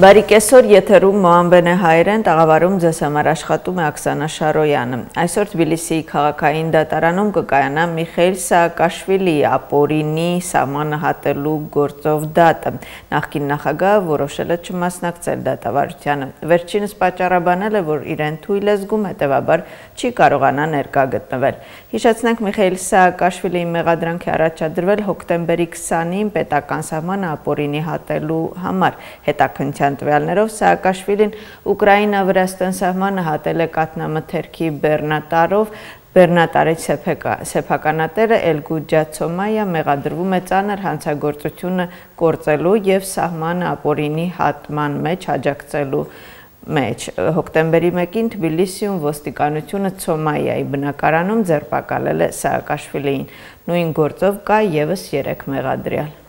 Բարի կեսօր եթերում Մոհամբեն է հայրեն, տաղավարում ձեզ համար աշխատում է Աքսանա Շարոյանը։ Այսօր Թբիլիսիի քաղաքային դատարանում կկայանա Միխայել Սաակաշվիլի ապորինի սահմանը հատելու գործով դատը։ Նախկին նախագահը որոշել է չմասնակցել դատավարությանը։ Վերջինս պատճառաբանել է, որ իրեն թույլ է զգում, հետևաբար չի կարողանա ներկա գտնվել։ Հիշեցնենք Միխայել Սաակաշվիլիի մեղադրանքի առաջադրվել հոկտեմբերի 20-ին պետական սահմանը ապորինի հատելու համար։ Հետաքննության Ռուսաստան տվյալներով Սաակաշվիլին Ուկրաինա-Վրաստան սահմանը հատել է կատնամթերքի Բեռնատարով, Բեռնատարի սեփականատերը Էլգուջա Ցոմայա մեղադրվում է ծանր հանցագործությունը կործելու եւ սահմանը ապորինի հատման մեջ աջակցելու մեջ հոկտեմբերի 1-ին Թբիլիսիում ոստիկանությունը Ցոմայայի բնակարանում ձերբակալել է Սաակաշվիլիին։ Նույն գործով կա եւս 3 մեղադրյալ։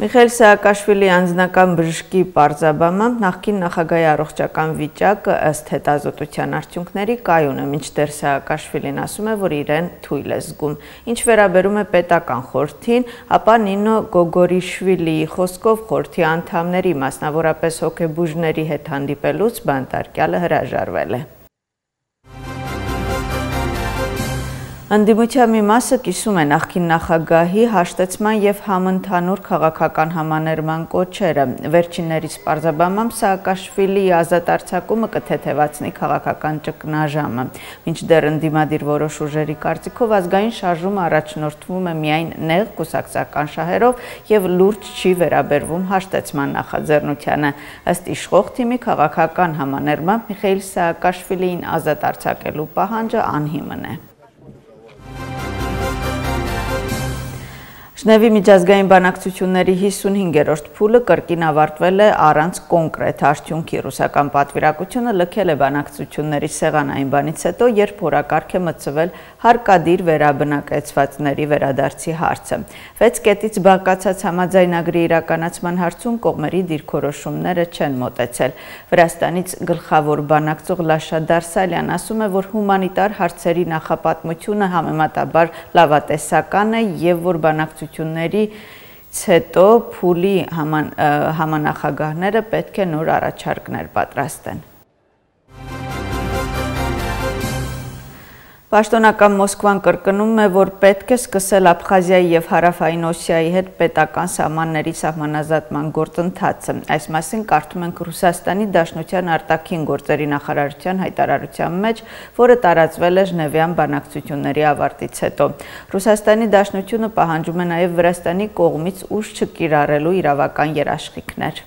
Միխել Սաակաշվիլի անձնական բժշկի պարզաբանմամբ նախկին նախագահի առողջական վիճակը ըստ հետազոտության արդյունքների կայուն է, մինչդեռ Սաակաշվիլին ասում է, որ իրեն թույլ է զգում։ Ինչ վերաբերում է պետական խորհրդին, ապա Նինո Գոգորիշվիլիի խոսքով խորհրդի անդամների, մասնավորապես հոգեբուժների հետ հանդիպելուց բանտարկյալը հրաժարվել է։ Անդիմության մի մասը կիսում է նախկին նախագահի հաշտեցման եւ համընդհանուր քաղաքական համաներման կոչերը։ Վերջիններից պարզաբանմամբ Սաակաշվիլիի ազատ արձակումը կթեթևացնի քաղաքական ճգնաժամը։ Մինչդեռ ընդդիմադիր որոշ ուժերի կարծիքով ազգային շարժումը առաջնորդվում է միայն նեղ կուսակցական շահերով եւ լուրջ չի վերաբերվում հաշտեցման նախաձեռնությանը։ Ըստ իշխող թիմի քաղաքական համաներմամբ Միխայել Սաակաշվիլիին ազատ արձակելու պահանջը անհիմն է։ Շնևի միջազգային բանակցությունների 55-րդ փուլը կրկին ավարտվել է առանց կոնկրետ արդյունքի։ Ռուսական պատվիրակությունը լքել է բանակցությունների սեղան այն բանից հետո, երբ հորակարգ է մտցվել հարկադիր վերաբնակեցվածների վերադարձի հարցը։ 6 կետից բաղկացած համաձայնագրի իրականացման հարցում կողմերի դիրքորոշումները չեն մոտեցել։ Վրաստանից գլխավոր բանակցող Լաշա Դարսալյան ասում է, որ հումանիտար հարցերի նախապատմությունը համեմատաբար լավատեսական է եւ որ բանակցությունները բանակցությունների հետո փուլի համանախագահները պետք է նոր առաջարկներ պատրաստեն։ Պաշտոնական Մոսկվան կրկնում է, որ պետք է սկսել Աբխազիայի եւ Հարավային Օսիայի հետ պետական սահմանների սահմանազատման գործընթացը։ Այս մասին կարդում ենք Ռուսաստանի Դաշնության արտաքին գործերի նախարարության հայտարարության մեջ, որը տարածվել է Ժնևյան բանակցությունների ավարտից հետո։ Ռուսաստանի Դաշնությունը պահանջում է նաեւ Վրաստանի կողմից ուժ չկիրառելու իրավական երաշխիքներ։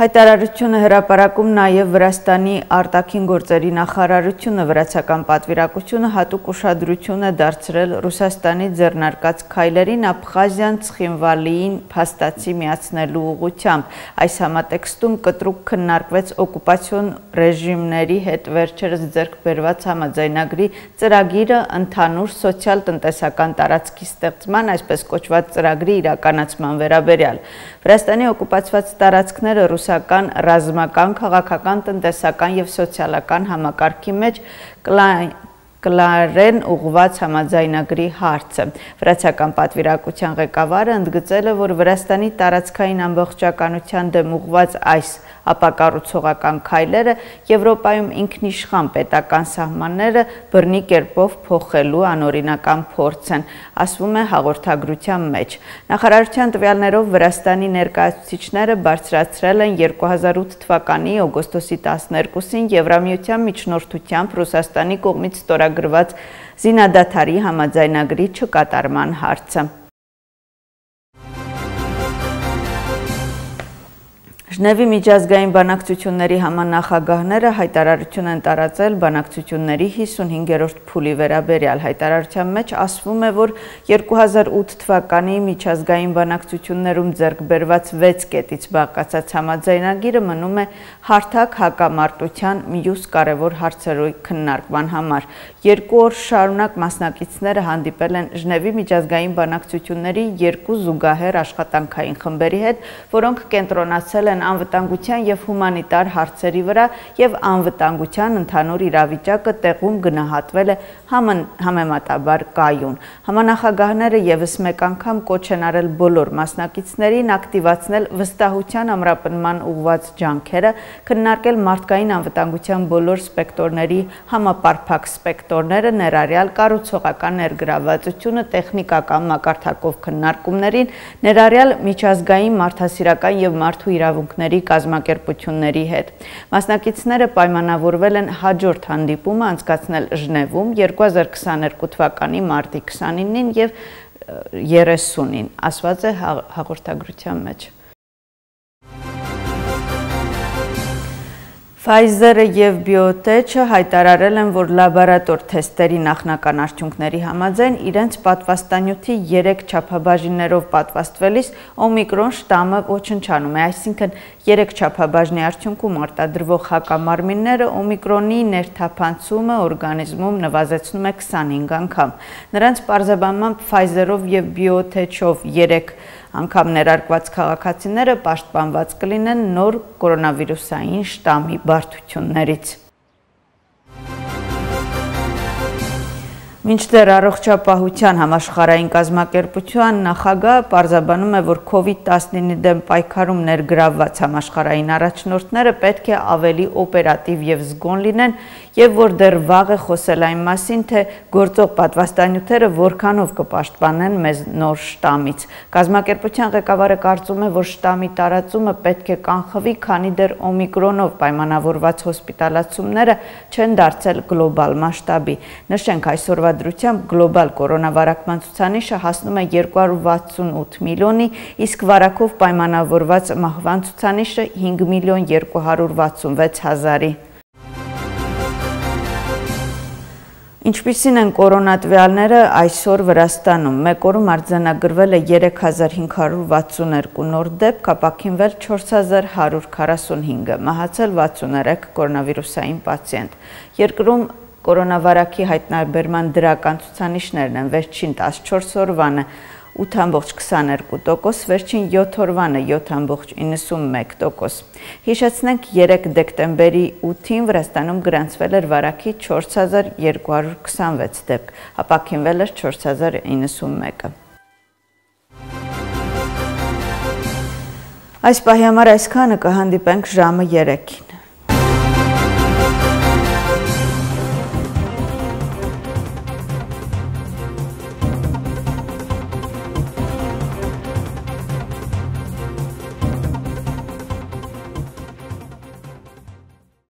Հայտարարությունը հրապարակում նաև Վրաստանի արտաքին գործերի նախարարությունը վրացական պատվիրակությունը հատուկ ուշադրություն է դարձրել Ռուսաստանի ձեռնարկած քայլերին Աբխազիան Ցխինվալիին փաստացի միացնելու ուղղությամբ։ Այս համատեքստում կտրուկ քննարկվեց օկուպացիոն ռեժիմների հետ վերջերս ձեռք բերված համաձայնագրի ծրագիրը ընդհանուր սոցիալ-տնտեսական տարածքի ստեղծման, այսպես կոչված ծրագրի իրականացման վերաբերյալ։ Վրաստանի օկուպացված տարածքները ռուս ռուսական ռազմական, քաղաքական, տնտեսական եւ սոցիալական համակարգի մեջ կլարեն ուղված համաձայնագրի հարցը։ Վրացական պատվիրակության ղեկավարը ընդգծել է, որ Վրաստանի տարածքային ամբողջականության դեմ ուղված այս ապակառուցողական քայլերը Եվրոպայում ինքնիշխան պետական սահմանները բռնի կերպով փոխելու անօրինական փորձ են, ասվում է հաղորդագրության մեջ։ Նախարարության տվյալներով Վրաստանի ներկայացուցիչները բարձրացրել են 2008 թվականի օգոստոսի 12-ին Եվրամիության միջնորդությամբ Ռուսաստանի կողմից ստորագրված զինադատարի համաձայնագրի չկատարման հարցը։ Ժնևի միջազգային բանակցությունների համանախագահները հայտարարություն են տարածել բանակցությունների 55-րդ փուլի վերաբերյալ։ Հայտարարության մեջ ասվում է, որ 2008 թվականի միջազգային բանակցություններում ձեռք բերված 6 կետից բաղկացած համաձայնագիրը մնում է հարթակ հակամարտության մյուս կարևոր հարցերոյ քննարկման համար։ Երկու օր շարունակ մասնակիցները հանդիպել են Ժնևի միջազգային բանակցությունների երկու զուգահեռ աշխատանքային խմբերի հետ, որոնք կենտրոնացել են անվտանգության եւ հումանիտար հարցերի վրա եւ անվտանգության ընդհանուր իրավիճակը տեղում գնահատվել է համեմատաբար կայուն։ Համանախագահները եւս մեկ անգամ կոչ են արել բոլոր մասնակիցներին ակտիվացնել վստահության ամրապնման ուղղված ջանքերը, քննարկել մարդկային անվտանգության բոլոր սպեկտրների համապարփակ սպեկտրները, ներառյալ կառուցողական ներգրավվածությունը, տեխնիկական մակարդակով քննարկումներին, ներառյալ միջազգային մարդասիրական եւ մարդու իրավունքների կազմակերպությունների հետ։ Մասնակիցները պայմանավորվել են հաջորդ հանդիպումը անցկացնել Ժնևում 2022 թվականի մարտի 29-ին եւ 30-ին, ասված է հաղորդագրության մեջ։ Pfizer-ը եւ BioNTech-ը հայտարարել են, որ լաբորատոր թեստերի նախնական արդյունքների համաձայն իրենց պատվաստանյութի 3 չափաբաժիններով պատվաստվելիս օմիկրոն շտամը ոչնչանում է, այսինքն 3 չափաբաժնի արդյունքում արտադրվող հակամարմինները օմիկրոնի ներթափանցումը օրգանիզմում նվազեցնում է 25 անգամ։ Նրանց պարզաբանմամբ Pfizer-ով եւ BioNTech-ով 3 անգամ ներարկված քաղաքացիները պաշտպանված կլինեն նոր կորոնավիրուսային շտամի բարդություններից։ Մինչդեռ առողջապահության համաշխարհային կազմակերպության նախագահը պարզաբանում է, որ COVID-19-ի դեմ պայքարում ներգրավված համաշխարհային առաջնորդները պետք է ավելի օպերատիվ եւ զգոն լինեն եւ որ դեռ վաղ է խոսել այն մասին, թե գործող պատվաստանյութերը որքանով կպաշտպանեն մեզ նոր շտամից։ Կազմակերպության ղեկավարը կարծում է, որ շտամի տարածումը պետք է կանխվի, քանի դեռ օմիկրոնով պայմանավորված հոսպիտալացումները չեն դարձել գլոբալ մասշտաբի։ Նշենք այսօրվա դրությամբ գլոբալ կորոնավարակման ցուցանիշը հասնում է 268 միլիոնի, իսկ վարակով պայմանավորված մահվան ցուցանիշը 5 միլիոն 266 հազարի։ Ինչպիսին են կորոնատվյալները այսօր Վրաստանում։ Մեկ օրում արձանագրվել է 3562 նոր դեպք, ապաքինվել 4145-ը, մահացել 63 կորոնավիրուսային պացիենտ։ Երկրում կորոնավարակի հայտնաբերման դրական ցուցանիշներն են. Վերջին 14 օրվանը 8.22%, վերջին 7 օրվանը 7.91%։ Հիշեցնենք 3 դեկտեմբերի 8-ին Վրաստանում գրանցվել էր վարակի 4226 դեպք, ապաքինվել էր 4091-ը։ Այս պահի համար այսքանը կհանդիպենք ժամը 3-ին։